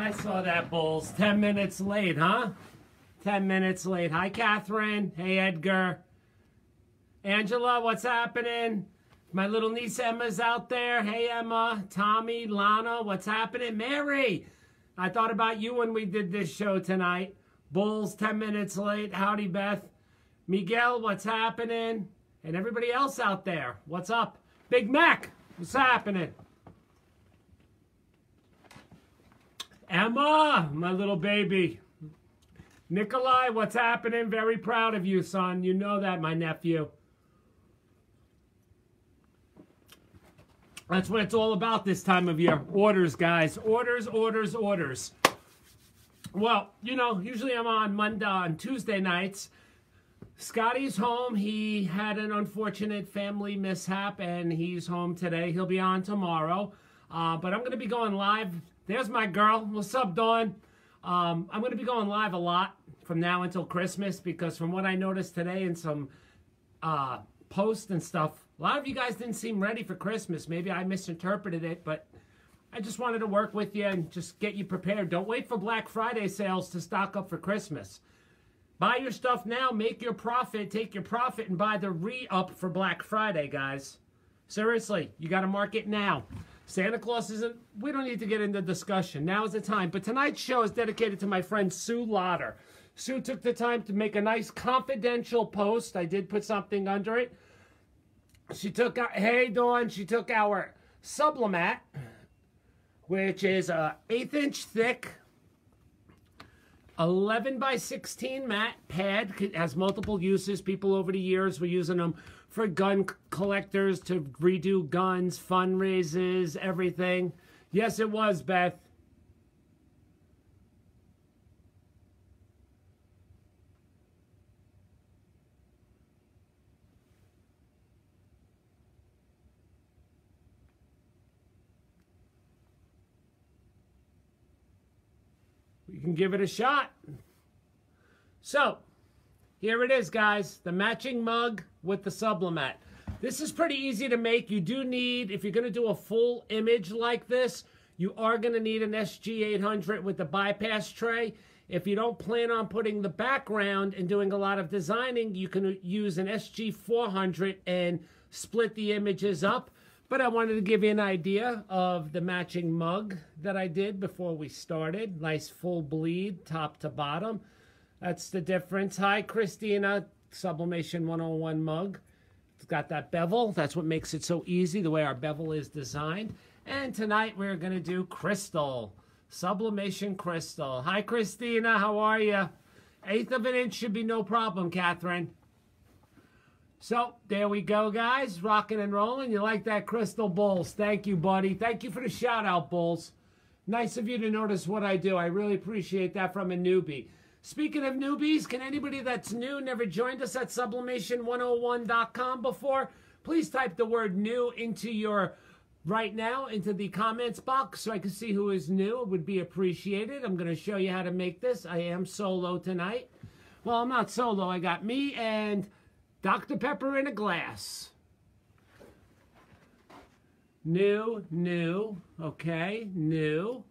I saw that, Bulls. Ten minutes late, huh? Ten minutes late. Hi, Catherine. Hey, Edgar. Angela, what's happening? My little niece Emma's out there. Hey, Emma. Tommy, Lana, what's happening? Mary, I thought about you when we did this show tonight. Bulls, 10 minutes late. Howdy, Beth. Miguel, what's happening? And everybody else out there, what's up? Big Mac, what's happening? Emma, my little baby. Nikolai, what's happening? Very proud of you, son. You know that, my nephew. That's what it's all about this time of year. Orders, guys. Orders, orders, orders. Well, you know, usually I'm on Monday, on Tuesday nights. Scotty's home. He had an unfortunate family mishap, and he's home today. He'll be on tomorrow. Uh, but I'm going to be going live there's my girl. What's up, Dawn? Um, I'm going to be going live a lot from now until Christmas because from what I noticed today and some uh, posts and stuff, a lot of you guys didn't seem ready for Christmas. Maybe I misinterpreted it, but I just wanted to work with you and just get you prepared. Don't wait for Black Friday sales to stock up for Christmas. Buy your stuff now, make your profit, take your profit, and buy the re up for Black Friday, guys. Seriously, you got to market now. Santa Claus isn't, we don't need to get into discussion. Now is the time. But tonight's show is dedicated to my friend Sue Lauder. Sue took the time to make a nice confidential post. I did put something under it. She took, hey Dawn, she took our Sublimat, which is a eighth inch thick, 11 by 16 mat pad. It has multiple uses. People over the years were using them for gun collectors to redo guns, fundraisers, everything. Yes, it was, Beth. We can give it a shot. So, here it is, guys. The matching mug with the Sublimat. This is pretty easy to make. You do need, if you're going to do a full image like this, you are going to need an SG800 with the bypass tray. If you don't plan on putting the background and doing a lot of designing, you can use an SG400 and split the images up. But I wanted to give you an idea of the matching mug that I did before we started. Nice full bleed, top to bottom. That's the difference. Hi, Christina. Sublimation 101 mug. It's got that bevel. That's what makes it so easy, the way our bevel is designed. And tonight we're going to do crystal. Sublimation crystal. Hi, Christina. How are you? Eighth of an inch should be no problem, Catherine. So, there we go, guys. Rocking and rolling. You like that crystal, Bulls? Thank you, buddy. Thank you for the shout-out, Bulls. Nice of you to notice what I do. I really appreciate that from a newbie. Speaking of newbies, can anybody that's new, never joined us at sublimation101.com before, please type the word new into your right now into the comments box so I can see who is new. It would be appreciated. I'm going to show you how to make this. I am solo tonight. Well, I'm not solo. I got me and Dr. Pepper in a glass. New, new, okay, new.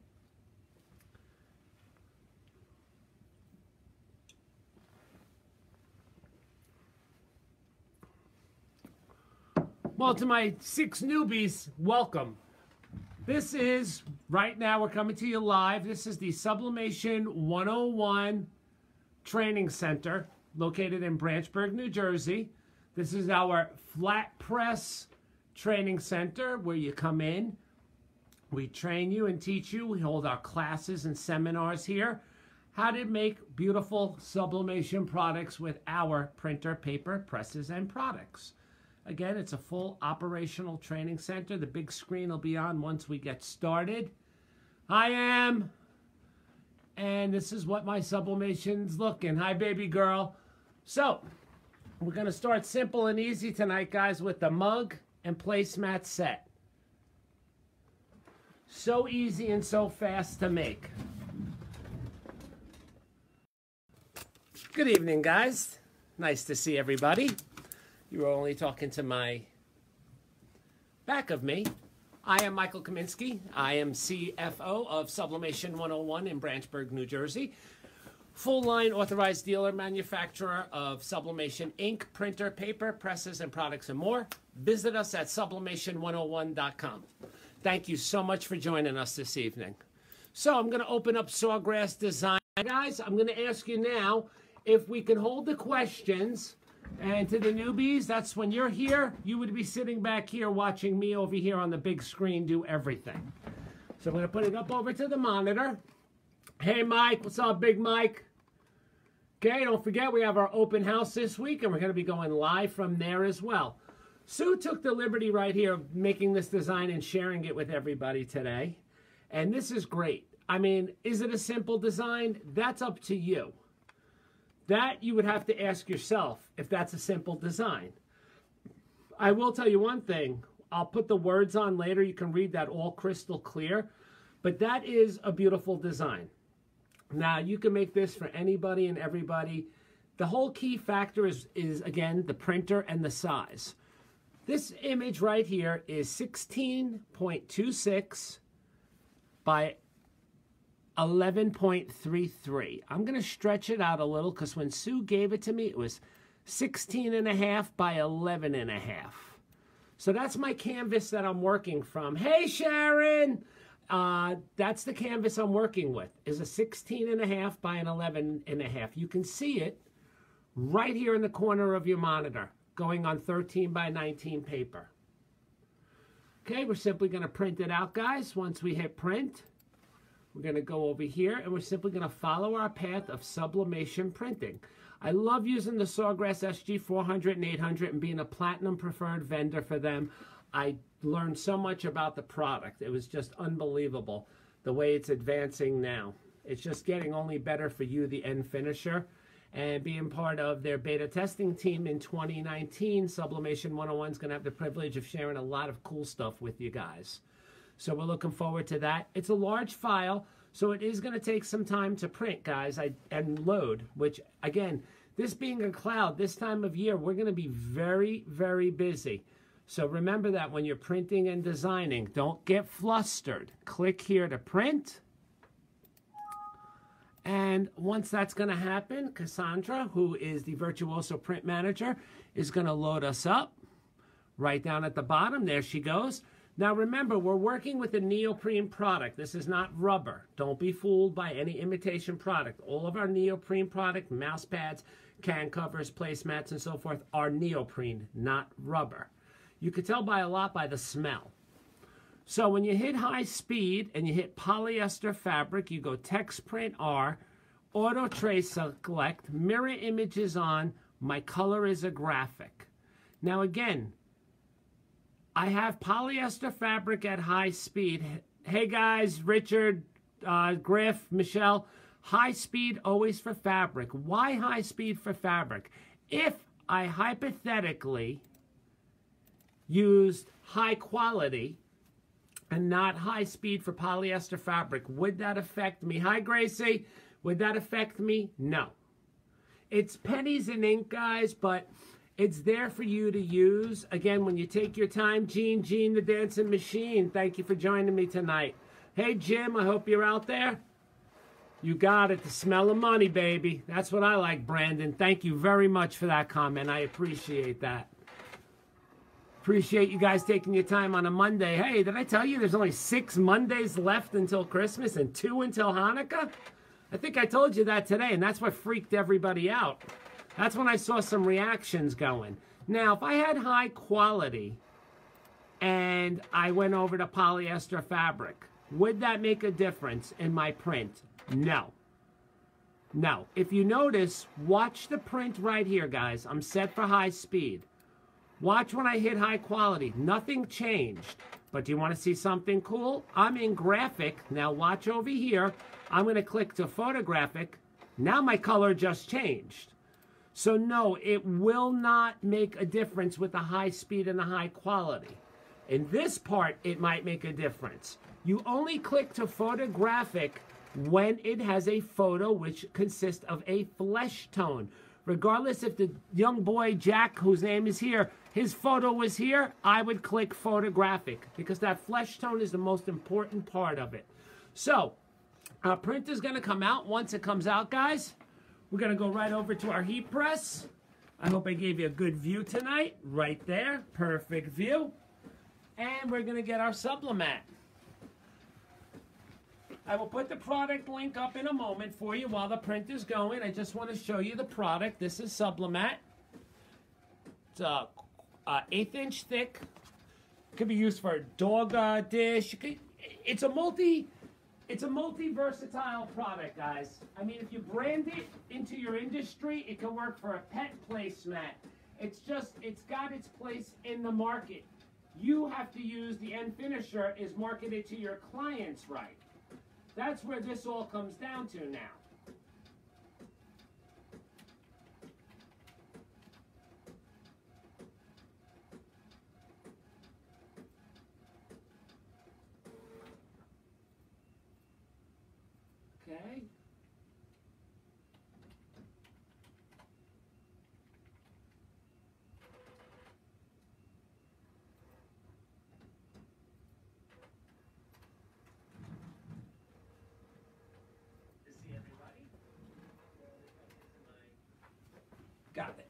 Well, to my six newbies, welcome. This is, right now, we're coming to you live. This is the Sublimation 101 Training Center located in Branchburg, New Jersey. This is our flat press training center where you come in. We train you and teach you. We hold our classes and seminars here. How to make beautiful sublimation products with our printer, paper, presses, and products. Again, it's a full operational training center. The big screen will be on once we get started. I am. And this is what my sublimation's looking. Hi, baby girl. So, we're going to start simple and easy tonight, guys, with the mug and placemat set. So easy and so fast to make. Good evening, guys. Nice to see everybody. You were only talking to my back of me. I am Michael Kaminsky. I am CFO of Sublimation 101 in Branchburg, New Jersey. Full line authorized dealer manufacturer of sublimation ink, printer, paper, presses, and products and more. Visit us at sublimation101.com. Thank you so much for joining us this evening. So I'm going to open up Sawgrass Design. Guys, I'm going to ask you now if we can hold the questions. And to the newbies, that's when you're here, you would be sitting back here watching me over here on the big screen do everything. So I'm going to put it up over to the monitor. Hey, Mike. What's up, Big Mike? Okay, don't forget we have our open house this week, and we're going to be going live from there as well. Sue took the liberty right here of making this design and sharing it with everybody today. And this is great. I mean, is it a simple design? That's up to you. That you would have to ask yourself if that's a simple design. I will tell you one thing. I'll put the words on later. You can read that all crystal clear. But that is a beautiful design. Now, you can make this for anybody and everybody. The whole key factor is, is again, the printer and the size. This image right here is 16.26 by 11.33. I'm going to stretch it out a little because when Sue gave it to me, it was 16 and a half by 11 and a half. So that's my canvas that I'm working from. Hey, Sharon! Uh, that's the canvas I'm working with, is a 16 and a half by an 11 and a half. You can see it right here in the corner of your monitor, going on 13 by 19 paper. Okay, we're simply going to print it out, guys. Once we hit print, we're going to go over here, and we're simply going to follow our path of sublimation printing. I love using the Sawgrass SG 400 and 800 and being a platinum preferred vendor for them. I learned so much about the product. It was just unbelievable the way it's advancing now. It's just getting only better for you, the end finisher. And being part of their beta testing team in 2019, Sublimation 101 is going to have the privilege of sharing a lot of cool stuff with you guys. So we're looking forward to that. It's a large file, so it is going to take some time to print, guys, I, and load, which, again, this being a cloud, this time of year, we're going to be very, very busy. So remember that when you're printing and designing, don't get flustered. Click here to print. And once that's going to happen, Cassandra, who is the Virtuoso Print Manager, is going to load us up. Right down at the bottom, there she goes. Now remember, we're working with a neoprene product. This is not rubber. Don't be fooled by any imitation product. All of our neoprene product, mouse pads, can covers, placemats, and so forth, are neoprene, not rubber. You could tell by a lot by the smell. So when you hit high speed and you hit polyester fabric, you go TexPrint-R, auto trace select, mirror images on, my color is a graphic. Now again, I have polyester fabric at high speed. Hey guys, Richard, uh, Griff, Michelle, high speed always for fabric. Why high speed for fabric? If I hypothetically used high quality and not high speed for polyester fabric, would that affect me? Hi, Gracie. Would that affect me? No. It's pennies in ink, guys, but it's there for you to use. Again, when you take your time, Gene, Gene, the dancing machine, thank you for joining me tonight. Hey, Jim, I hope you're out there. You got it. The smell of money, baby. That's what I like, Brandon. Thank you very much for that comment. I appreciate that. Appreciate you guys taking your time on a Monday. Hey, did I tell you there's only six Mondays left until Christmas and two until Hanukkah? I think I told you that today, and that's what freaked everybody out. That's when I saw some reactions going. Now, if I had high quality and I went over to polyester fabric, would that make a difference in my print? No. No. If you notice, watch the print right here, guys. I'm set for high speed. Watch when I hit high quality. Nothing changed. But do you want to see something cool? I'm in graphic. Now watch over here. I'm going to click to photographic. Now my color just changed. So no, it will not make a difference with the high speed and the high quality. In this part, it might make a difference. You only click to photographic when it has a photo which consists of a flesh tone. regardless if the young boy Jack, whose name is here, his photo was here, I would click photographic because that flesh tone is the most important part of it. So, our print is going to come out. Once it comes out, guys, we're going to go right over to our heat press. I hope I gave you a good view tonight. Right there. Perfect view. And we're going to get our Sublimat. I will put the product link up in a moment for you while the print is going. I just want to show you the product. This is Sublimat. It's a, a eighth inch thick. Could be used for a dog uh, dish. It's a multi it's a multi-versatile product, guys. I mean, if you brand it into your industry, it can work for a pet placemat. It's just, it's got its place in the market. You have to use the end finisher is marketed to your clients right. That's where this all comes down to now. Okay. To see everybody? Got it.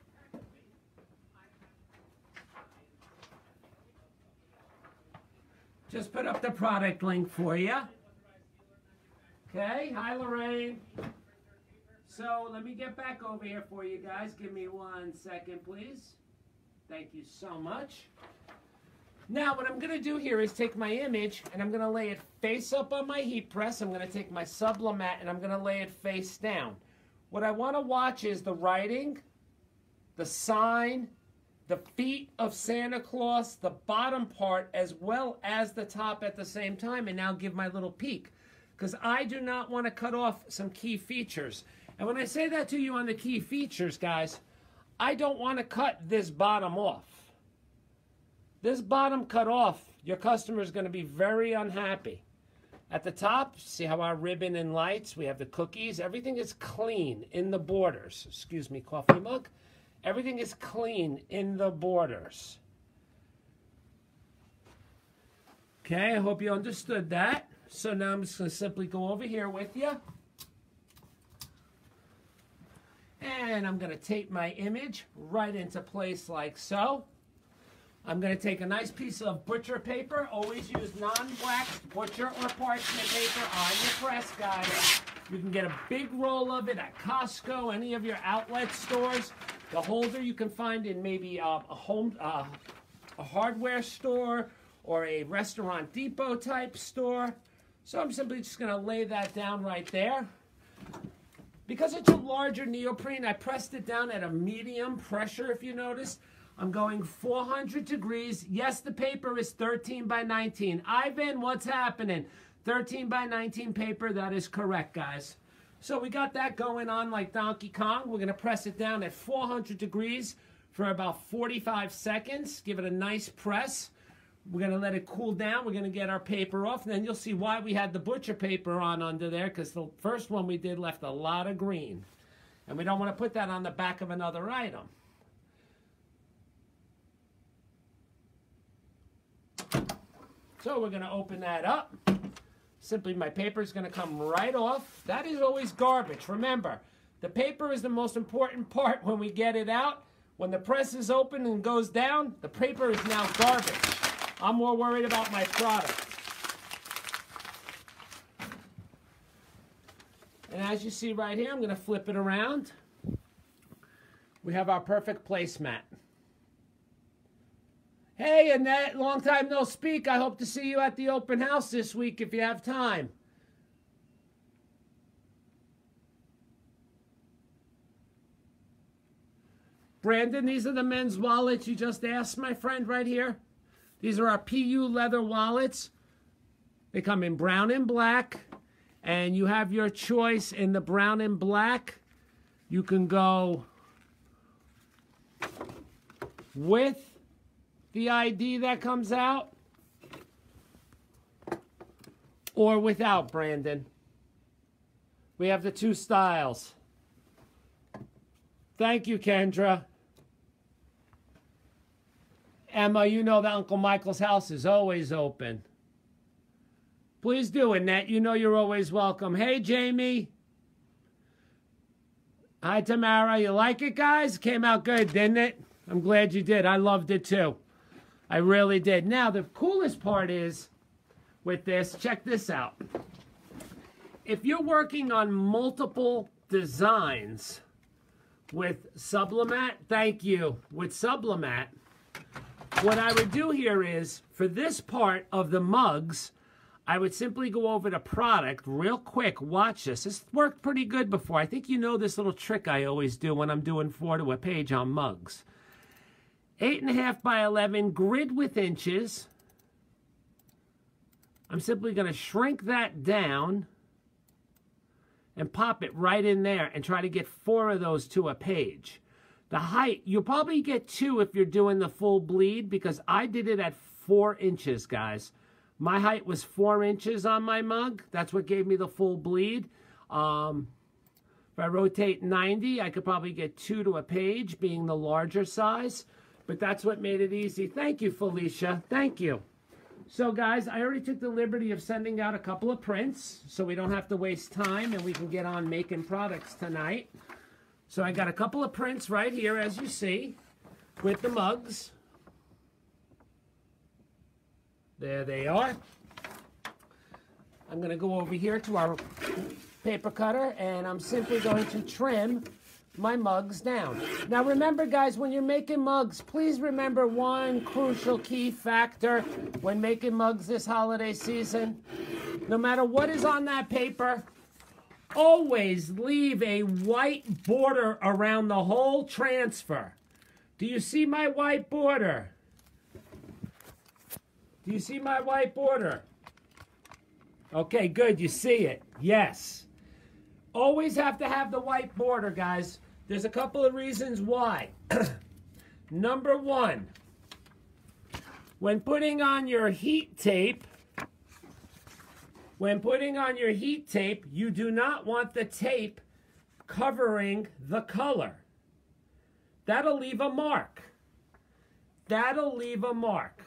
Just put up the product link for you. Okay, hi Lorraine. So let me get back over here for you guys. Give me one second, please. Thank you so much. Now what I'm going to do here is take my image and I'm going to lay it face up on my heat press. I'm going to take my Sublimat and I'm going to lay it face down. What I want to watch is the writing, the sign, the feet of Santa Claus, the bottom part, as well as the top at the same time, and now give my little peek. Because I do not want to cut off some key features. And when I say that to you on the key features, guys, I don't want to cut this bottom off. This bottom cut off, your customer is going to be very unhappy. At the top, see how our ribbon and lights, we have the cookies. Everything is clean in the borders. Excuse me, coffee mug. Everything is clean in the borders. Okay, I hope you understood that. So now I'm just going to simply go over here with you. And I'm going to tape my image right into place like so. I'm going to take a nice piece of butcher paper. Always use non-waxed butcher or parchment paper on your press, guys. You can get a big roll of it at Costco, any of your outlet stores. The holder you can find in maybe uh, a home, uh, a hardware store or a restaurant depot type store. So I'm simply just going to lay that down right there. Because it's a larger neoprene, I pressed it down at a medium pressure, if you notice. I'm going 400 degrees. Yes, the paper is 13 by 19. Ivan, what's happening? 13 by 19 paper, that is correct, guys. So we got that going on like Donkey Kong. We're going to press it down at 400 degrees for about 45 seconds. Give it a nice press. We're going to let it cool down. We're going to get our paper off. And then you'll see why we had the butcher paper on under there because the first one we did left a lot of green. And we don't want to put that on the back of another item. So we're going to open that up. Simply my paper is going to come right off. That is always garbage. Remember, the paper is the most important part when we get it out. When the press is open and goes down, the paper is now garbage. I'm more worried about my product. And as you see right here, I'm going to flip it around. We have our perfect placemat. Hey, Annette, long time no speak. I hope to see you at the open house this week if you have time. Brandon, these are the men's wallets you just asked, my friend, right here. These are our PU leather wallets. They come in brown and black, and you have your choice in the brown and black. You can go with the ID that comes out or without, Brandon. We have the two styles. Thank you, Kendra. Emma, you know that Uncle Michael's house is always open. Please do, Annette. You know you're always welcome. Hey, Jamie. Hi, Tamara. You like it, guys? Came out good, didn't it? I'm glad you did. I loved it too. I really did. Now, the coolest part is with this, check this out. If you're working on multiple designs with Sublimat, thank you, with Sublimat, what I would do here is, for this part of the mugs, I would simply go over the product real quick. Watch this. This worked pretty good before. I think you know this little trick I always do when I'm doing four to a page on mugs. Eight and a half by 11, grid with inches. I'm simply going to shrink that down and pop it right in there and try to get four of those to a page. The height, you'll probably get two if you're doing the full bleed because I did it at four inches, guys. My height was four inches on my mug. That's what gave me the full bleed. Um, if I rotate 90, I could probably get two to a page, being the larger size. But that's what made it easy. Thank you, Felicia. Thank you. So, guys, I already took the liberty of sending out a couple of prints so we don't have to waste time and we can get on making products tonight. So I got a couple of prints right here, as you see, with the mugs. There they are. I'm going to go over here to our paper cutter, and I'm simply going to trim my mugs down. Now remember, guys, when you're making mugs, please remember one crucial key factor when making mugs this holiday season. No matter what is on that paper, always leave a white border around the whole transfer. Do you see my white border? Do you see my white border? Okay, good. You see it. Yes. Always have to have the white border, guys. There's a couple of reasons why. Number one, when putting on your heat tape, when putting on your heat tape, you do not want the tape covering the color. That'll leave a mark. That'll leave a mark.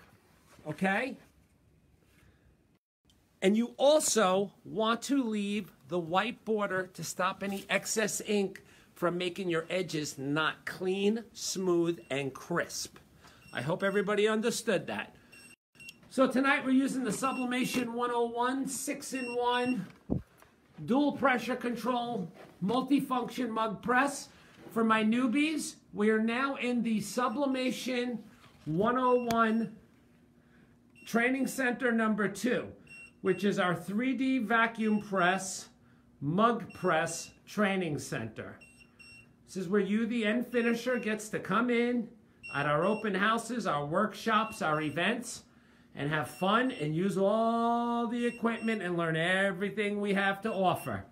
Okay? And you also want to leave the white border to stop any excess ink from making your edges not clean, smooth, and crisp. I hope everybody understood that. So tonight we're using the Sublimation 101 6-in-1 dual pressure control multifunction mug press. For my newbies, we are now in the Sublimation 101 Training Center number 2, which is our 3D vacuum press mug press training center. This is where you, the end finisher, gets to come in at our open houses, our workshops, our events, and have fun and use all the equipment and learn everything we have to offer.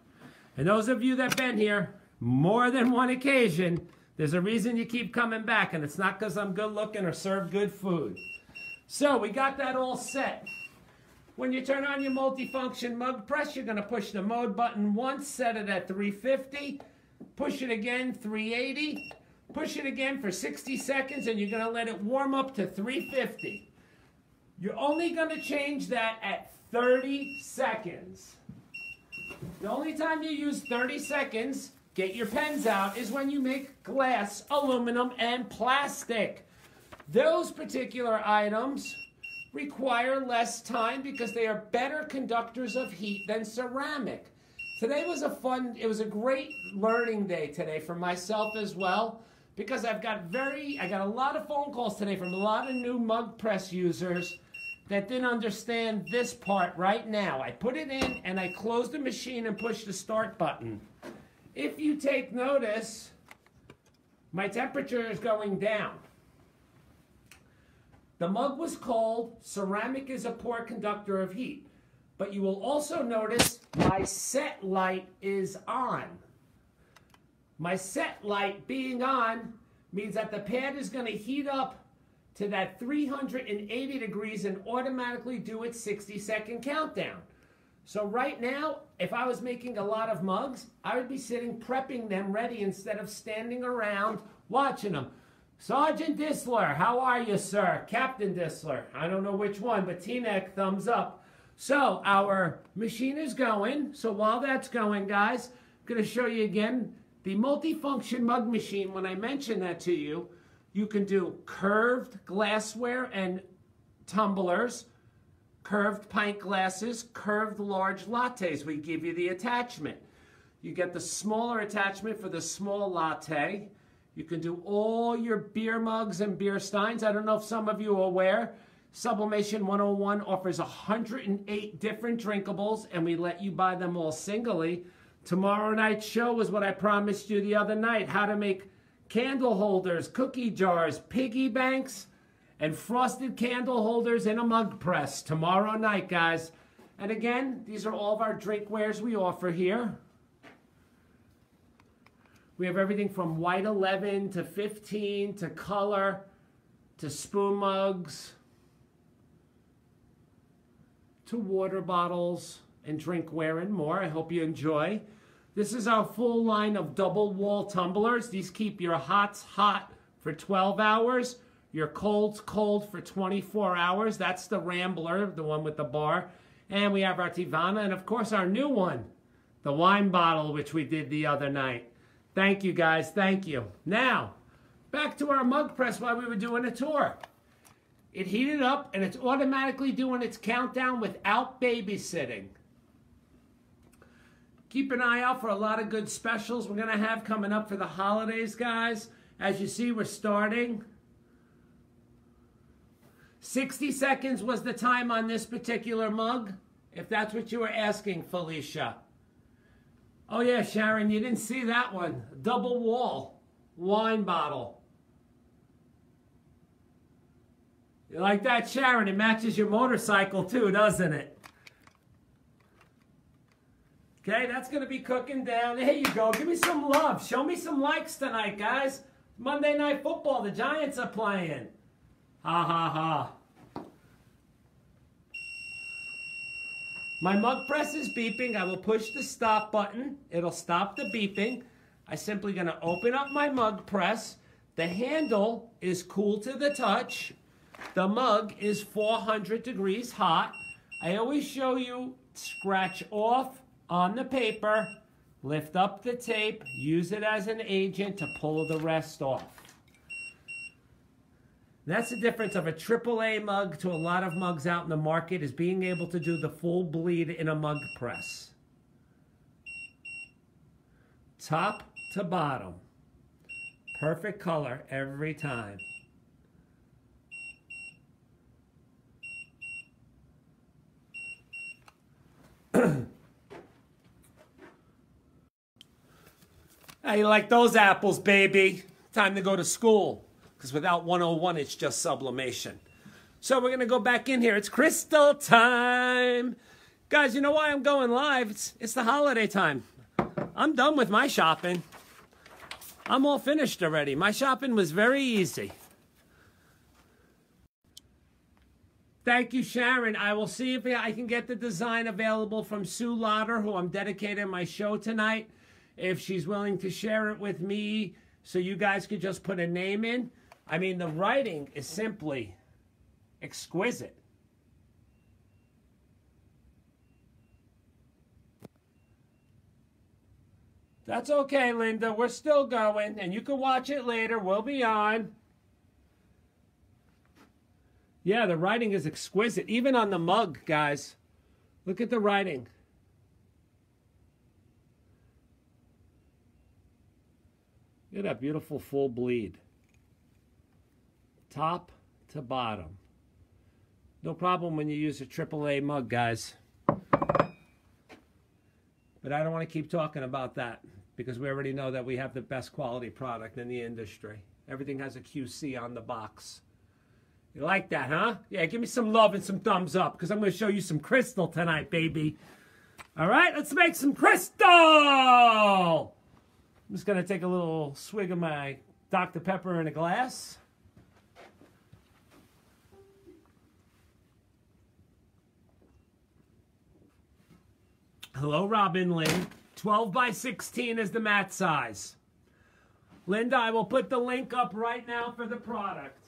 And those of you that have been here more than one occasion, there's a reason you keep coming back, and it's not because I'm good looking or serve good food. So we got that all set. When you turn on your multifunction mug press, you're going to push the mode button once, set it at 350, push it again, 380, push it again for 60 seconds, and you're going to let it warm up to 350. You're only going to change that at 30 seconds. The only time you use 30 seconds, get your pens out, is when you make glass, aluminum, and plastic. Those particular items require less time because they are better conductors of heat than ceramic. Today was a fun, it was a great learning day today for myself as well because I've got very, I got a lot of phone calls today from a lot of new mug press users that didn't understand this part right now. I put it in and I closed the machine and pushed the start button. If you take notice, my temperature is going down. The mug was cold. Ceramic is a poor conductor of heat. But you will also notice my set light is on. My set light being on means that the pad is going to heat up to that 380 degrees and automatically do its 60 second countdown. So right now, if I was making a lot of mugs, I would be sitting prepping them ready instead of standing around watching them. Sergeant Disler, how are you, sir? Captain Disler, I don't know which one, but T-neck, thumbs up. So our machine is going. So while that's going, guys, I'm going to show you again the multifunction mug machine. When I mentioned that to you, you can do curved glassware and tumblers, curved pint glasses, curved large lattes. We give you the attachment. You get the smaller attachment for the small latte. You can do all your beer mugs and beer steins. I don't know if some of you are aware. Sublimation 101 offers 108 different drinkables, and we let you buy them all singly. Tomorrow night's show is what I promised you the other night how to make candle holders, cookie jars, piggy banks, and frosted candle holders in a mug press tomorrow night, guys. And again, these are all of our drinkwares we offer here. We have everything from white 11 to 15 to color to spoon mugs to water bottles and drinkware and more. I hope you enjoy. This is our full line of double wall tumblers. These keep your hots hot for 12 hours your cold's cold for 24 hours. That's the Rambler, the one with the bar. And we have our Tivana, and of course our new one, the wine bottle, which we did the other night. Thank you guys, thank you. Now, back to our mug press while we were doing a tour. It heated up and it's automatically doing its countdown without babysitting. Keep an eye out for a lot of good specials we're going to have coming up for the holidays, guys. As you see, we're starting 60 seconds was the time on this particular mug, if that's what you were asking, Felicia. Oh yeah, Sharon, you didn't see that one. Double wall, wine bottle. You like that, Sharon? It matches your motorcycle too, doesn't it? Okay, that's going to be cooking down. There you go. Give me some love. Show me some likes tonight, guys. Monday Night Football. The Giants are playing. Ha ha ha. My mug press is beeping. I will push the stop button. It'll stop the beeping. I'm simply going to open up my mug press. The handle is cool to the touch. The mug is 400 degrees hot. I always show you scratch off on the paper, lift up the tape, use it as an agent to pull the rest off. That's the difference of a AAA mug to a lot of mugs out in the market is being able to do the full bleed in a mug press. Top to bottom. Perfect color every time. How you like those apples, baby? Time to go to school because without 101, it's just sublimation. So we're going to go back in here. It's crystal time. Guys, you know why I'm going live? It's, it's the holiday time. I'm done with my shopping. I'm all finished already. My shopping was very easy. Thank you, Sharon. I will see if I can get the design available from Sue Lauder, who I'm dedicating my show tonight. If she's willing to share it with me so you guys could just put a name in. I mean, the writing is simply exquisite. That's okay, Linda. We're still going, and you can watch it later. We'll be on. Yeah, the writing is exquisite. Even on the mug, guys. Look at the writing. Look at that beautiful full bleed top to bottom. No problem when you use a AAA mug, guys. But I don't want to keep talking about that because we already know that we have the best quality product in the industry. Everything has a QC on the box. You like that, huh? Yeah, give me some love and some thumbs up because I'm going to show you some crystal tonight, baby. All right, let's make some crystal. I'm just going to take a little swig of my Dr. Pepper in a glass. Hello, Robin Lynn. 12 by 16 is the mat size. Linda, I will put the link up right now for the product.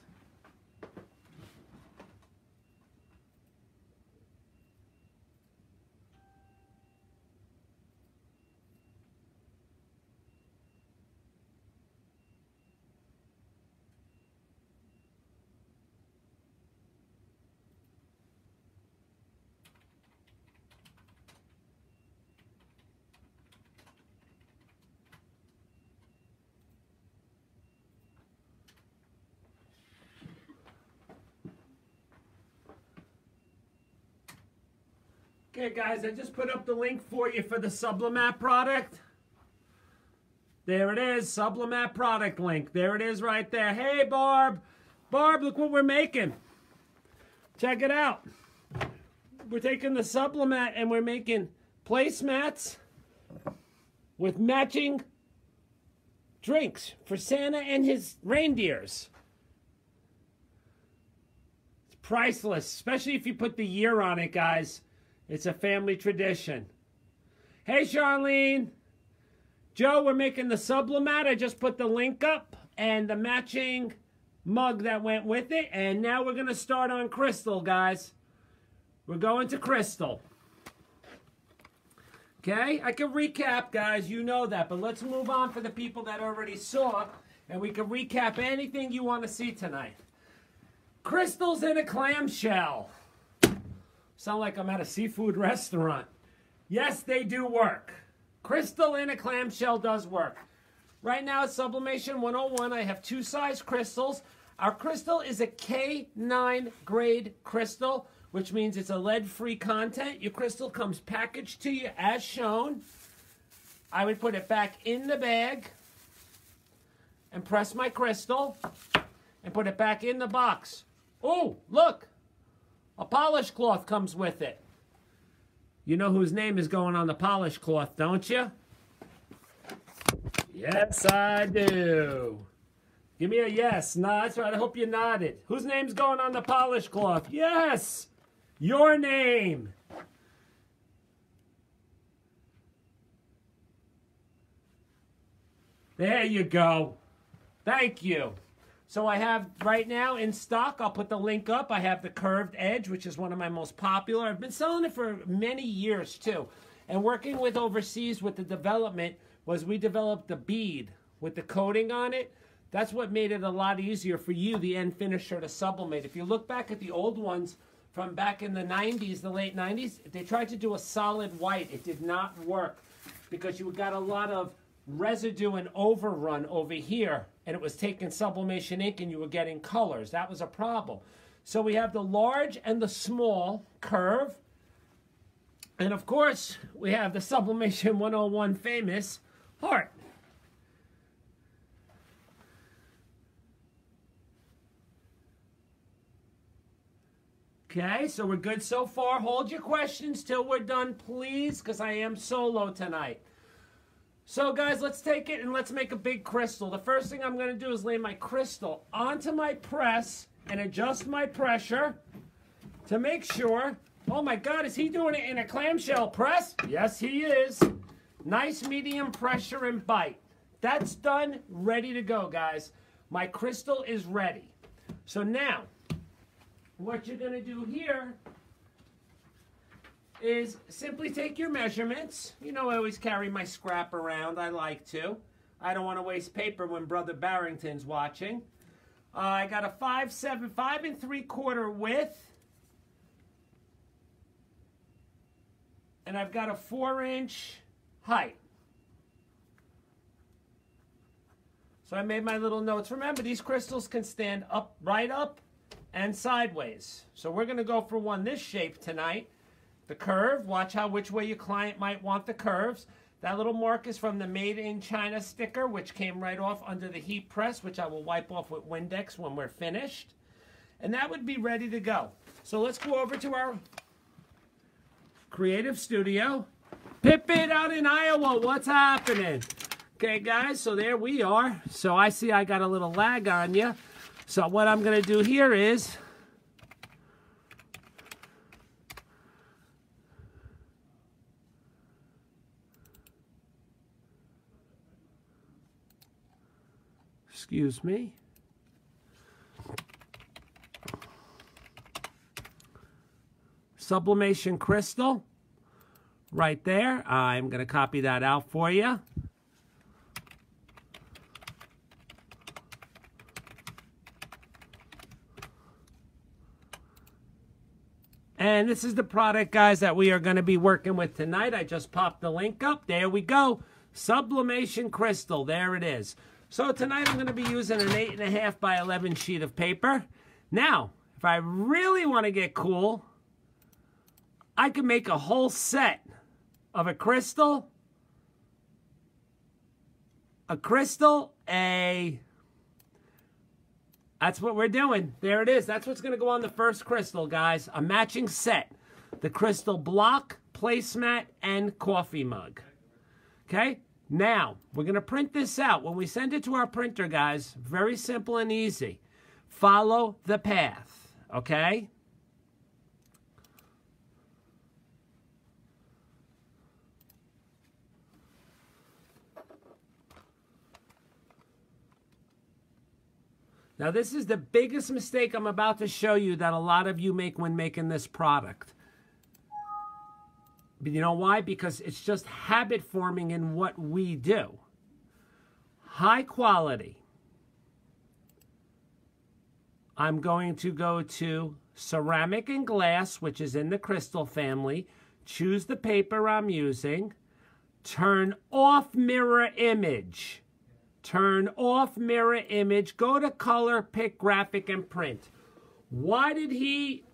Guys, I just put up the link for you for the Sublimat product. There it is, Sublimat product link. There it is right there. Hey, Barb. Barb, look what we're making. Check it out. We're taking the Sublimat and we're making placemats with matching drinks for Santa and his reindeers. It's priceless, especially if you put the year on it, guys. It's a family tradition. Hey, Charlene. Joe, we're making the sublimat. I just put the link up and the matching mug that went with it. And now we're going to start on crystal, guys. We're going to crystal. Okay, I can recap, guys. You know that. But let's move on for the people that already saw. And we can recap anything you want to see tonight. Crystals in a clamshell. Sound like I'm at a seafood restaurant. Yes, they do work. Crystal in a clamshell does work. Right now at Sublimation 101, I have two size crystals. Our crystal is a K9 grade crystal, which means it's a lead-free content. Your crystal comes packaged to you as shown. I would put it back in the bag and press my crystal and put it back in the box. Oh, look, a polish cloth comes with it. You know whose name is going on the polish cloth, don't you? Yes, I do. Give me a yes. No, that's right. I hope you nodded. Whose name's going on the polish cloth? Yes. Your name. There you go. Thank you. So I have right now in stock, I'll put the link up. I have the curved edge, which is one of my most popular. I've been selling it for many years too. And working with overseas with the development was we developed the bead with the coating on it. That's what made it a lot easier for you, the end finisher, to sublimate. If you look back at the old ones from back in the 90s, the late 90s, they tried to do a solid white. It did not work because you got a lot of residue and overrun over here and it was taking sublimation ink and you were getting colors. That was a problem. So we have the large and the small curve. And of course, we have the Sublimation 101 famous heart. Okay, so we're good so far. Hold your questions till we're done, please, because I am solo tonight. So guys, let's take it and let's make a big crystal. The first thing I'm going to do is lay my crystal onto my press and adjust my pressure to make sure. Oh my God, is he doing it in a clamshell press? Yes, he is. Nice medium pressure and bite. That's done, ready to go, guys. My crystal is ready. So now, what you're going to do here is simply take your measurements. You know I always carry my scrap around. I like to. I don't want to waste paper when Brother Barrington's watching. Uh, I got a 5, 7, 5 and 3 quarter width. And I've got a 4 inch height. So I made my little notes. Remember, these crystals can stand up, right up, and sideways. So we're going to go for one this shape tonight. The curve, watch how which way your client might want the curves. That little mark is from the Made in China sticker, which came right off under the heat press, which I will wipe off with Windex when we're finished. And that would be ready to go. So let's go over to our creative studio. Pippin out in Iowa, what's happening? Okay, guys, so there we are. So I see I got a little lag on you. So what I'm going to do here is Excuse me. Sublimation crystal right there. I'm going to copy that out for you. And this is the product, guys, that we are going to be working with tonight. I just popped the link up. There we go. Sublimation Crystal. There it is. So tonight I'm going to be using an 8.5 by 11 sheet of paper. Now, if I really want to get cool, I can make a whole set of a crystal, a crystal, a... That's what we're doing. There it is. That's what's going to go on the first crystal, guys. A matching set. The crystal block, placemat, and coffee mug. Okay? Now, we're going to print this out. When we send it to our printer, guys, very simple and easy. Follow the path. Okay? Now, this is the biggest mistake I'm about to show you that a lot of you make when making this product. But you know why? Because it's just habit forming in what we do. High quality. I'm going to go to ceramic and glass, which is in the crystal family. Choose the paper I'm using. Turn off mirror image. Turn off mirror image. Go to color, pick graphic, and print. Why did he...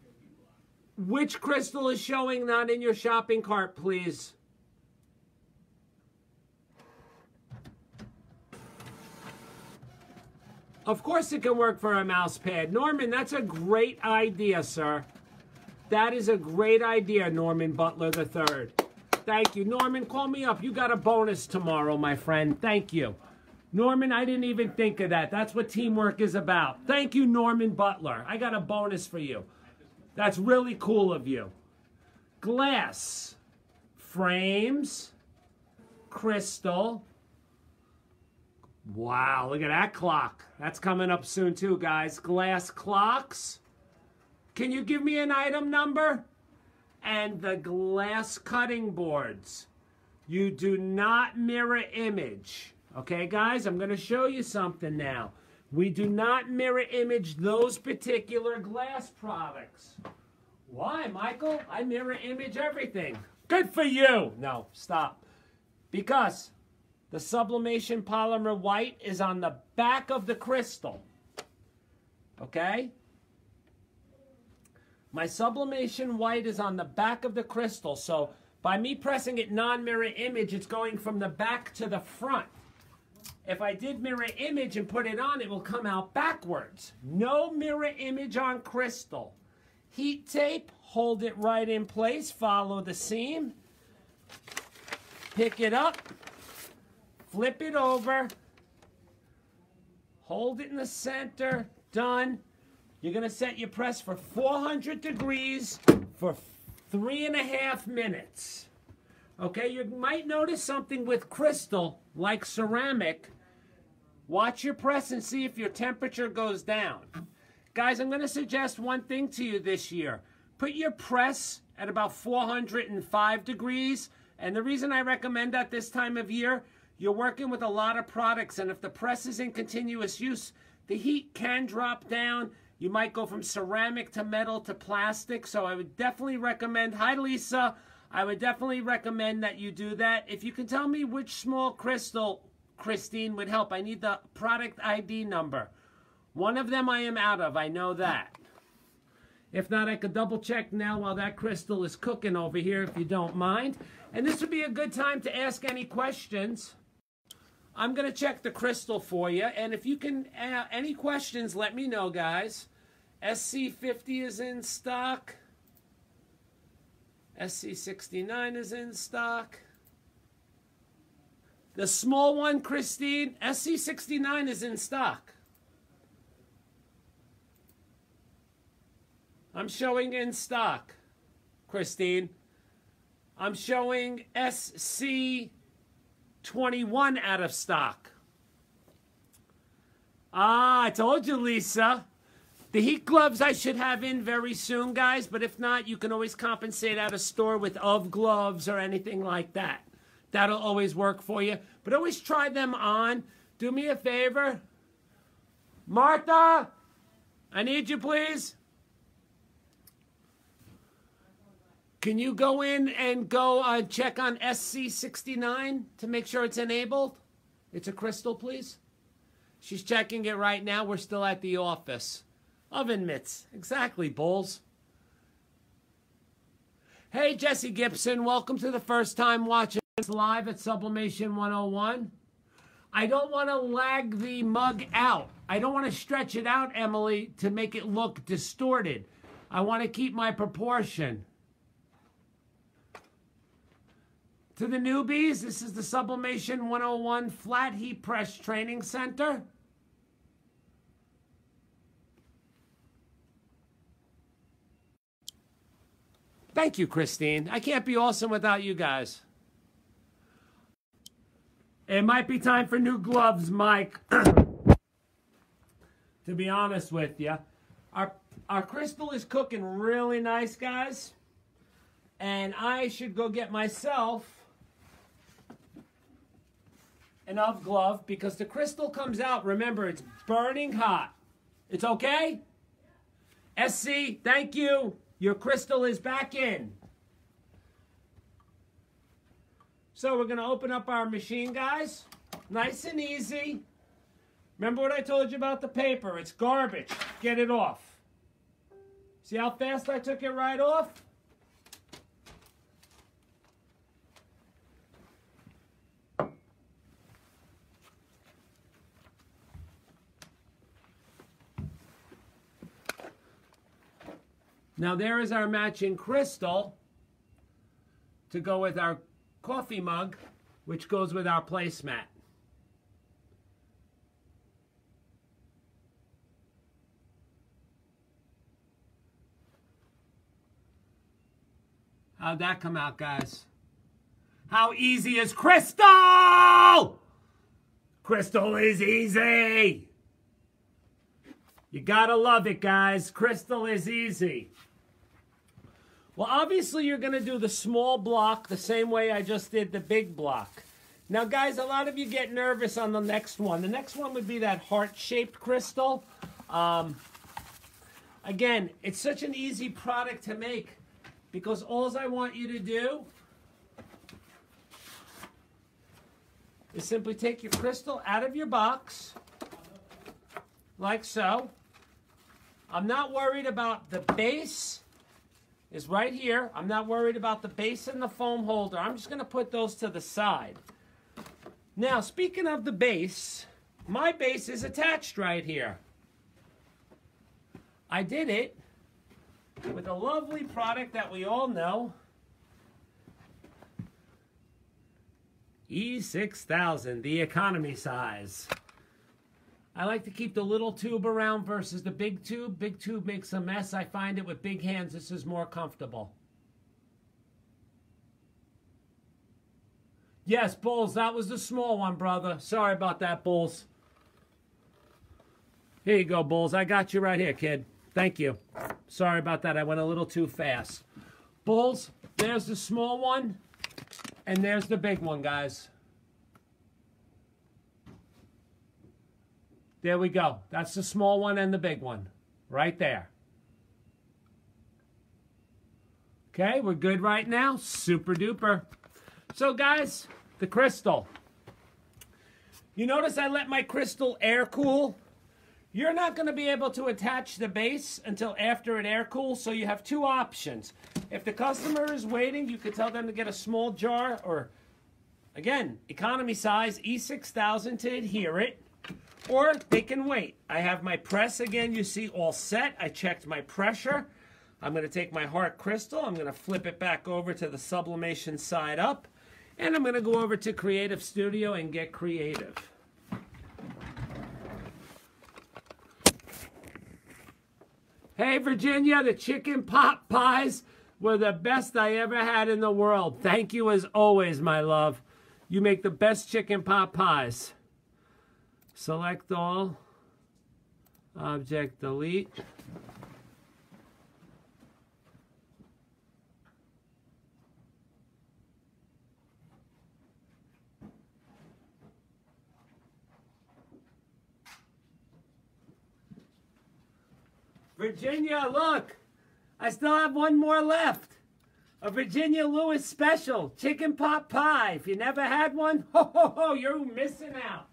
Which crystal is showing not in your shopping cart, please? Of course it can work for a mouse pad. Norman, that's a great idea, sir. That is a great idea, Norman Butler III. Thank you. Norman, call me up. You got a bonus tomorrow, my friend. Thank you. Norman, I didn't even think of that. That's what teamwork is about. Thank you, Norman Butler. I got a bonus for you. That's really cool of you. Glass, frames, crystal. Wow, look at that clock. That's coming up soon too, guys. Glass clocks. Can you give me an item number? And the glass cutting boards. You do not mirror image. Okay, guys, I'm going to show you something now. We do not mirror image those particular glass products. Why, Michael? I mirror image everything. Good for you. No, stop. Because the sublimation polymer white is on the back of the crystal. Okay? My sublimation white is on the back of the crystal. So by me pressing it non-mirror image, it's going from the back to the front. If I did mirror image and put it on, it will come out backwards. No mirror image on crystal. Heat tape, hold it right in place, follow the seam, pick it up, flip it over, hold it in the center, done. You're to set your press for 400 degrees for three and a half minutes. Okay, you might notice something with crystal, like ceramic, Watch your press and see if your temperature goes down. Guys, I'm going to suggest one thing to you this year. Put your press at about 405 degrees. And the reason I recommend that this time of year, you're working with a lot of products. And if the press is in continuous use, the heat can drop down. You might go from ceramic to metal to plastic. So I would definitely recommend, hi Lisa, I would definitely recommend that you do that. If you can tell me which small crystal Christine would help. I need the product ID number. One of them I am out of. I know that. If not, I could double check now while that crystal is cooking over here, if you don't mind. And this would be a good time to ask any questions. I'm going to check the crystal for you. And if you can, uh, any questions, let me know, guys. SC50 is in stock. SC69 is in stock. The small one, Christine, SC69 is in stock. I'm showing in stock, Christine. I'm showing SC21 out of stock. Ah, I told you, Lisa. The heat gloves I should have in very soon, guys, but if not, you can always compensate at a store with of gloves or anything like that. That'll always work for you. But always try them on. Do me a favor. Martha, I need you, please. Can you go in and go uh, check on SC69 to make sure it's enabled? It's a crystal, please. She's checking it right now. We're still at the office. Oven mitts. Exactly, Bulls. Hey, Jesse Gibson. Welcome to the first time watching live at Sublimation 101. I don't want to lag the mug out. I don't want to stretch it out, Emily, to make it look distorted. I want to keep my proportion. To the newbies, this is the Sublimation 101 Flat Heat Press Training Center. Thank you, Christine. I can't be awesome without you guys. It might be time for new gloves, Mike. to be honest with you, our our crystal is cooking really nice, guys. And I should go get myself an of glove because the crystal comes out. Remember, it's burning hot. It's okay? SC, thank you. Your crystal is back in. So we're going to open up our machine, guys. Nice and easy. Remember what I told you about the paper? It's garbage. Get it off. See how fast I took it right off? Now there is our matching crystal to go with our coffee mug, which goes with our placemat. How'd that come out, guys? How easy is Crystal? Crystal is easy. You gotta love it, guys. Crystal is easy. Well, obviously you're going to do the small block the same way I just did the big block. Now, guys, a lot of you get nervous on the next one. The next one would be that heart-shaped crystal. Um, again, it's such an easy product to make because all I want you to do is simply take your crystal out of your box, like so. I'm not worried about the base is right here. I'm not worried about the base and the foam holder. I'm just going to put those to the side. Now, speaking of the base, my base is attached right here. I did it with a lovely product that we all know. E6000, the economy size. I like to keep the little tube around versus the big tube. Big tube makes a mess. I find it with big hands, this is more comfortable. Yes, Bulls, that was the small one, brother. Sorry about that, Bulls. Here you go, Bulls. I got you right here, kid. Thank you. Sorry about that. I went a little too fast. Bulls, there's the small one, and there's the big one, guys. There we go. That's the small one and the big one. Right there. Okay, we're good right now. Super duper. So guys, the crystal. You notice I let my crystal air cool? You're not going to be able to attach the base until after it air cools, so you have two options. If the customer is waiting, you could tell them to get a small jar or, again, economy size E6000 to adhere it or they can wait. I have my press again, you see, all set. I checked my pressure. I'm going to take my heart crystal. I'm going to flip it back over to the sublimation side up. And I'm going to go over to Creative Studio and get creative. Hey, Virginia, the chicken pot pies were the best I ever had in the world. Thank you as always, my love. You make the best chicken pot pies. Select all. Object delete. Virginia, look! I still have one more left. A Virginia Lewis special, chicken pot pie. If you never had one, ho ho ho, you're missing out.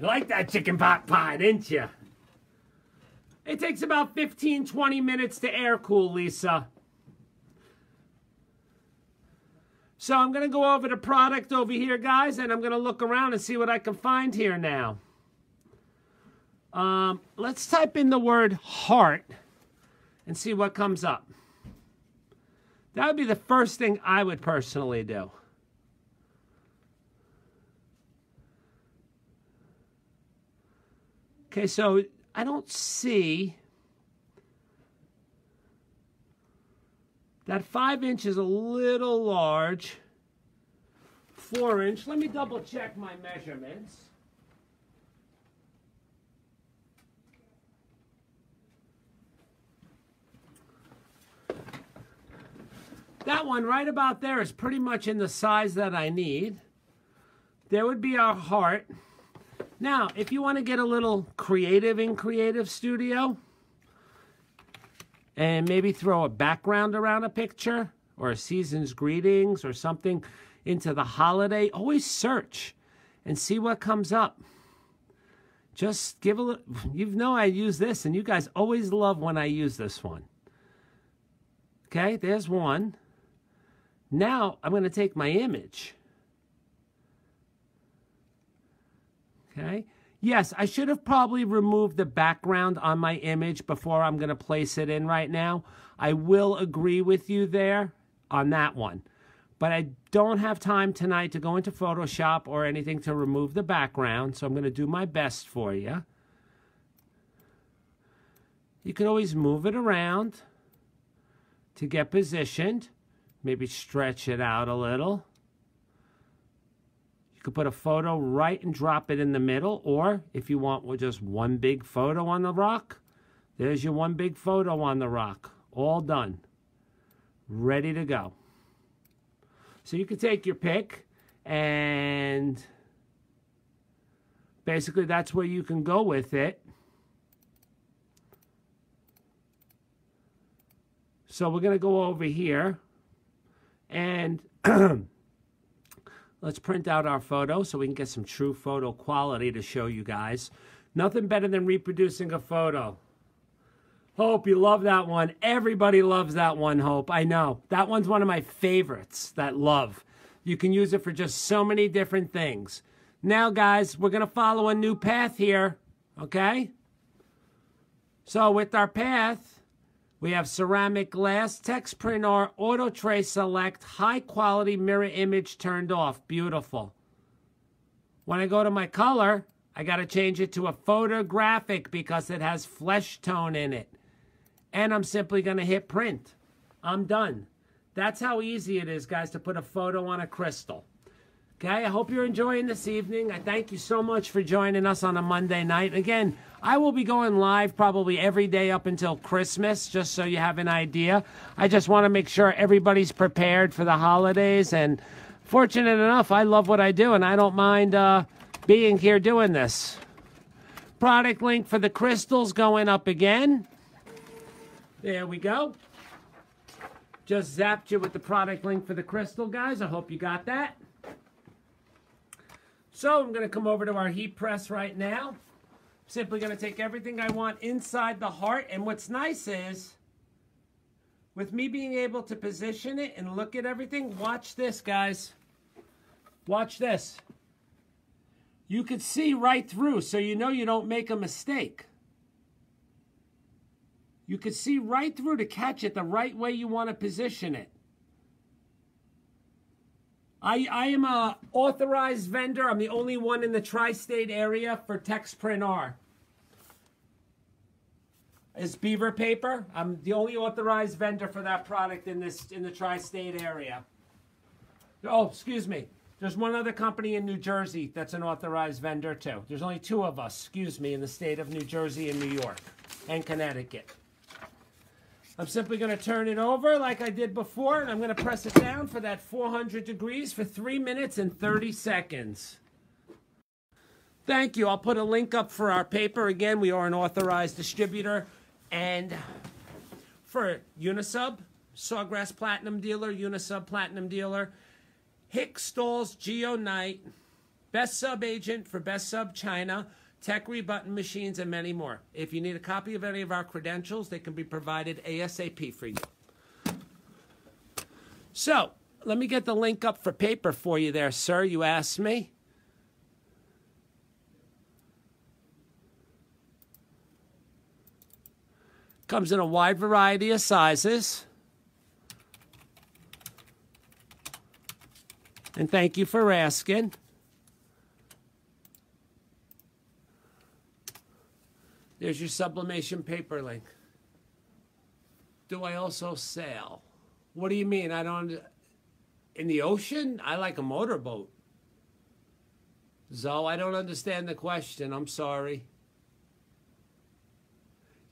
You like that chicken pot pie, didn't you? It takes about 15, 20 minutes to air cool, Lisa. So I'm going to go over the product over here, guys, and I'm going to look around and see what I can find here now. Um, let's type in the word heart and see what comes up. That would be the first thing I would personally do. Okay, so I don't see that five inch is a little large. Four inch, let me double check my measurements. That one right about there is pretty much in the size that I need. There would be our heart. Now, if you want to get a little creative in Creative Studio and maybe throw a background around a picture or a season's greetings or something into the holiday, always search and see what comes up. Just give a little, you know I use this and you guys always love when I use this one. Okay, there's one. Now I'm going to take my image Okay. Yes, I should have probably removed the background on my image before I'm going to place it in right now. I will agree with you there on that one. But I don't have time tonight to go into Photoshop or anything to remove the background, so I'm going to do my best for you. You can always move it around to get positioned. Maybe stretch it out a little. You could put a photo right and drop it in the middle, or if you want just one big photo on the rock, there's your one big photo on the rock. All done. Ready to go. So you can take your pick and basically that's where you can go with it. So we're going to go over here and Let's print out our photo so we can get some true photo quality to show you guys. Nothing better than reproducing a photo. Hope you love that one. Everybody loves that one, Hope. I know. That one's one of my favorites, that love. You can use it for just so many different things. Now, guys, we're going to follow a new path here, okay? So with our path, we have ceramic glass, text print printer, auto tray select, high quality mirror image turned off. Beautiful. When I go to my color, I got to change it to a photographic because it has flesh tone in it. And I'm simply going to hit print. I'm done. That's how easy it is, guys, to put a photo on a crystal. Okay, I hope you're enjoying this evening. I thank you so much for joining us on a Monday night. Again, I will be going live probably every day up until Christmas, just so you have an idea. I just want to make sure everybody's prepared for the holidays. And fortunate enough, I love what I do, and I don't mind uh, being here doing this. Product link for the crystals going up again. There we go. Just zapped you with the product link for the crystal, guys. I hope you got that. So I'm going to come over to our heat press right now. Simply going to take everything I want inside the heart. And what's nice is, with me being able to position it and look at everything, watch this, guys. Watch this. You could see right through, so you know you don't make a mistake. You could see right through to catch it the right way you want to position it. I, I am a authorized vendor. I'm the only one in the tri-state area for TexPrint-R. is Beaver Paper. I'm the only authorized vendor for that product in this in the tri-state area. Oh, excuse me. There's one other company in New Jersey that's an authorized vendor too. There's only two of us, excuse me, in the state of New Jersey and New York and Connecticut. I'm simply going to turn it over like I did before, and I'm going to press it down for that 400 degrees for 3 minutes and 30 seconds. Thank you. I'll put a link up for our paper. Again, we are an authorized distributor. And for Unisub, Sawgrass Platinum Dealer, Unisub Platinum Dealer, Hix Stahls', Geo Knight, Best Sub Agent for Best Sub China, Tech Rebutton Machines, and many more. If you need a copy of any of our credentials, they can be provided ASAP for you. So, let me get the link up for paper for you there, sir. You asked me. Comes in a wide variety of sizes. And thank you for asking. There's your sublimation paper link. Do I also sail? What do you mean? I don't. In the ocean? I like a motorboat. Zoe, I don't understand the question. I'm sorry.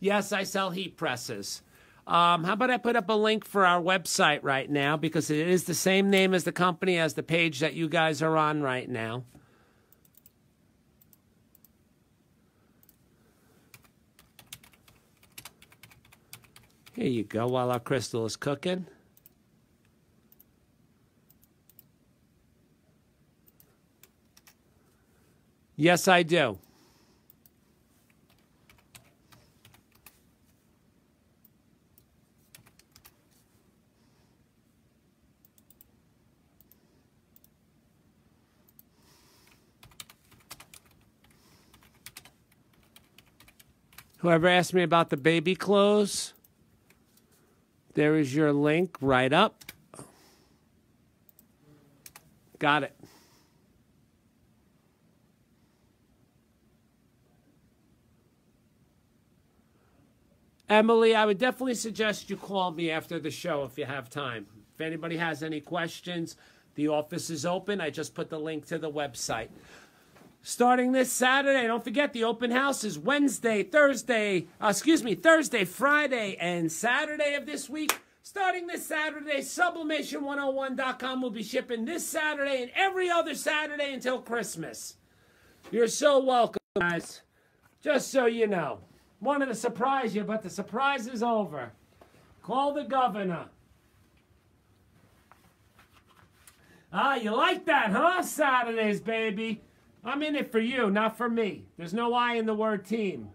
Yes, I sell heat presses. Um, how about I put up a link for our website right now because it is the same name as the company as the page that you guys are on right now. Here you go while our crystal is cooking. Yes, I do. Whoever asked me about the baby clothes, there is your link right up. Got it. Emily, I would definitely suggest you call me after the show if you have time. If anybody has any questions, the office is open. I just put the link to the website starting this Saturday. Don't forget the open house is Wednesday, Thursday, uh, excuse me, Thursday, Friday, and Saturday of this week. Starting this Saturday, sublimation101.com will be shipping this Saturday and every other Saturday until Christmas. You're so welcome, guys. Just so you know. Wanted to surprise you, but the surprise is over. Call the governor. Ah, you like that, huh? Saturdays, baby. I'm in it for you, not for me. There's no I in the word team.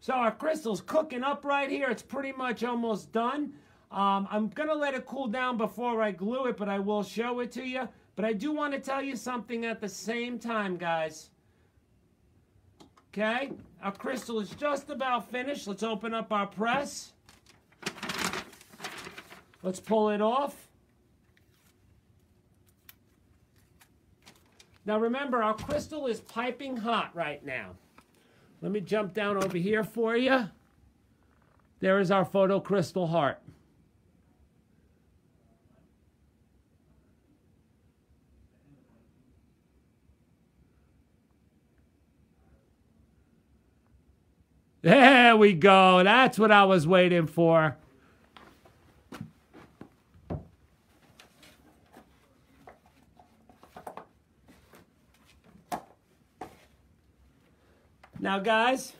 So our crystal's cooking up right here. It's pretty much almost done. Um, I'm going to let it cool down before I glue it, but I will show it to you. But I do want to tell you something at the same time, guys. Okay, our crystal is just about finished. Let's open up our press. Let's pull it off. Now remember, our crystal is piping hot right now. Let me jump down over here for you. There is our photo crystal heart. There we go. That's what I was waiting for. Now, guys,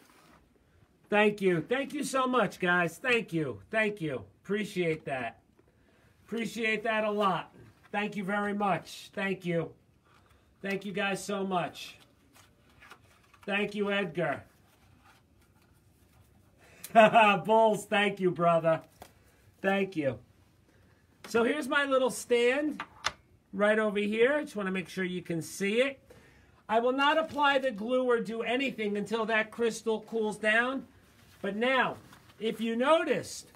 thank you. Thank you so much, guys. Thank you. Thank you. Appreciate that. Appreciate that a lot. Thank you very much. Thank you. Thank you guys so much. Thank you, Edgar. Bulls, thank you, brother. Thank you. So here's my little stand right over here. Just want to make sure you can see it. I will not apply the glue or do anything until that crystal cools down. But now, if you noticed,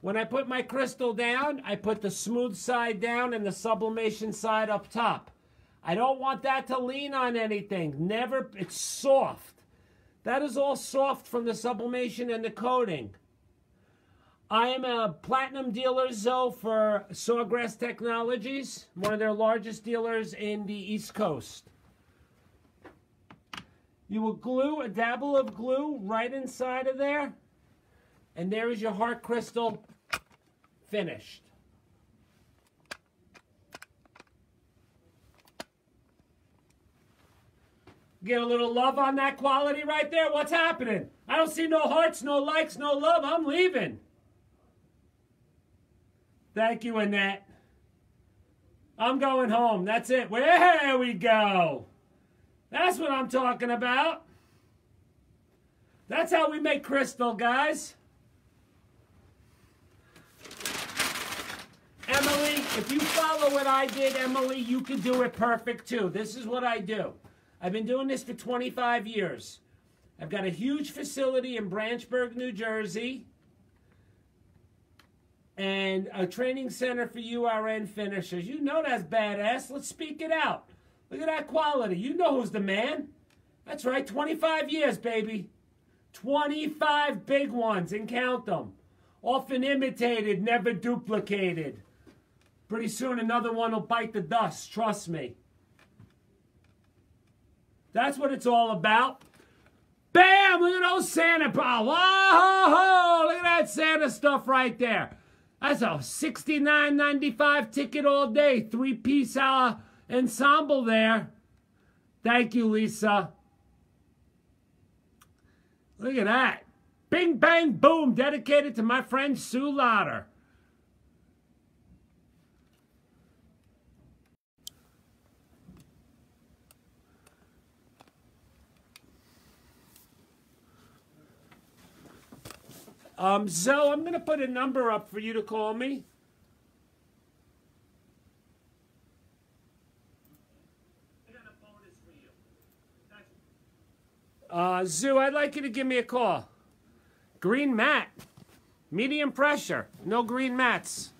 when I put my crystal down, I put the smooth side down and the sublimation side up top. I don't want that to lean on anything. Never, it's soft. That is all soft from the sublimation and the coating. I am a platinum dealer, Zoe, for Sawgrass Technologies, one of their largest dealers in the East Coast. You will glue a dabble of glue right inside of there, and there is your heart crystal finished. Get a little love on that quality right there. What's happening? I don't see no hearts, no likes, no love. I'm leaving. Thank you, Annette. I'm going home. That's it. There we go. That's what I'm talking about. That's how we make crystal, guys. Emily, if you follow what I did, Emily, you can do it perfect too. This is what I do. I've been doing this for 25 years. I've got a huge facility in Branchburg, New Jersey, and a training center for URN finishers. You know that's badass. Let's speak it out. Look at that quality. You know who's the man. That's right, 25 years, baby. 25 big ones, and count them. Often imitated, never duplicated. Pretty soon another one will bite the dust, trust me. That's what it's all about. Bam! Look at those Santa. Whoa! Look at that Santa stuff right there. That's a $69.95 ticket all day. Three piece uh, ensemble there. Thank you, Lisa. Look at that. Bing, bang, boom. Dedicated to my friend Sue Lauder. Um, Zoe, I'm going to put a number up for you to call me. Uh, Zoo, I'd like you to give me a call. Green mat. Medium pressure. No green mats.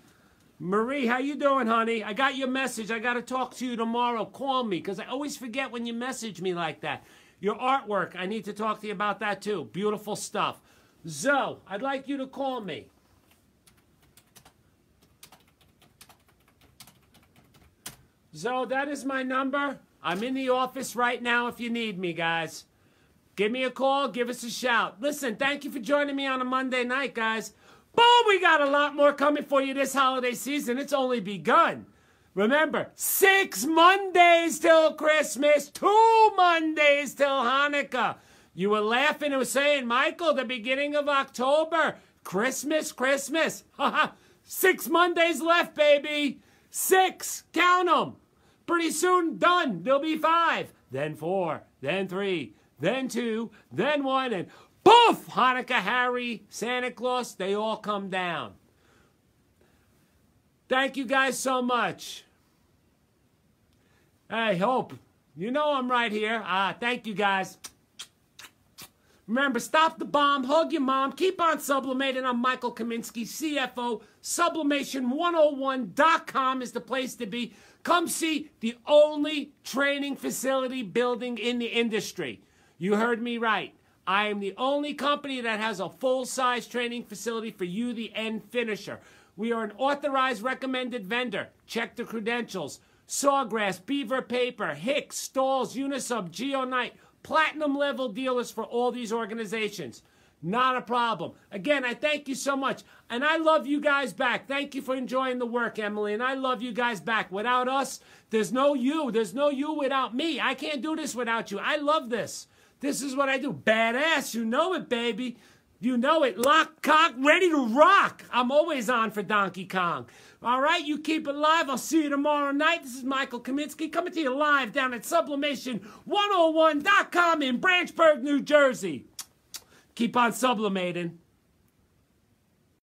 Marie, how you doing, honey? I got your message. I got to talk to you tomorrow. Call me, because I always forget when you message me like that. Your artwork, I need to talk to you about that, too. Beautiful stuff. Zoe, I'd like you to call me. Zoe, that is my number. I'm in the office right now if you need me, guys. Give me a call, give us a shout. Listen, thank you for joining me on a Monday night, guys. Boom, we got a lot more coming for you this holiday season. It's only begun. Remember, six Mondays till Christmas, two Mondays till Hanukkah. You were laughing and saying, Michael, the beginning of October, Christmas, Christmas. Six Mondays left, baby. Six. Count them. Pretty soon done. There'll be five, then four, then three, then two, then one, and poof! Hanukkah, Harry, Santa Claus, they all come down. Thank you guys so much. I hope. You know I'm right here. Ah, thank you guys. Remember, stop the bomb, hug your mom, keep on sublimating. I'm Michael Kaminsky, CFO. Sublimation101.com is the place to be. Come see the only training facility building in the industry. You heard me right. I am the only company that has a full size training facility for you, the end finisher. We are an authorized recommended vendor. Check the credentials. Sawgrass, Beaver Paper, Hix, Stahls', Unisub, Geo Knight platinum level dealers for all these organizations. Not a problem. Again, I thank you so much. And I love you guys back. Thank you for enjoying the work, Emily. And I love you guys back. Without us, there's no you. There's no you without me. I can't do this without you. I love this. This is what I do. Badass. You know it, baby. You know it. Lock, cock, ready to rock. I'm always on for Donkey Kong. All right, you keep it live. I'll see you tomorrow night. This is Michael Kaminsky coming to you live down at Sublimation101.com in Branchburg, New Jersey. Keep on sublimating.